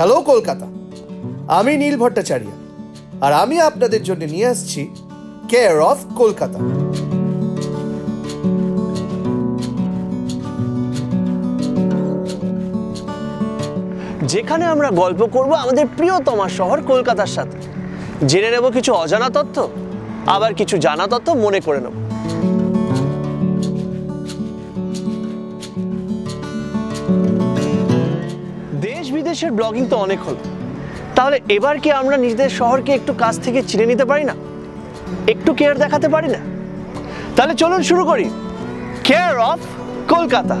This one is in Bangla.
হ্যালো কলকাতা। আমি নীল ভট্টাচার্য। আর আমি আপনাদের জন্য নিয়ে আসছি কেয়ার অফ কলকাতা। যেখানে আমরা গল্প করব আমাদের প্রিয়তমা শহর কলকাতার সাথে। জেনে নেব কিছু অজানা তথ্য, আবার কিছু জানা তথ্য মনে করে নেব। দেশ বিদেশের ব্লগিং তো অনেক হলো। তাহলে এবার কি আমরা নিজেদের শহরকে একটু কাছ থেকে চিনে নিতে পারি না? একটু কেয়ার দেখাতে পারি না? তাহলে চলুন শুরু করি। Care of Kolkata.